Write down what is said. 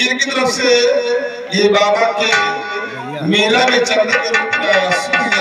इनकी तरफ़ से ये बाबा के मेला में चंदे के रूप में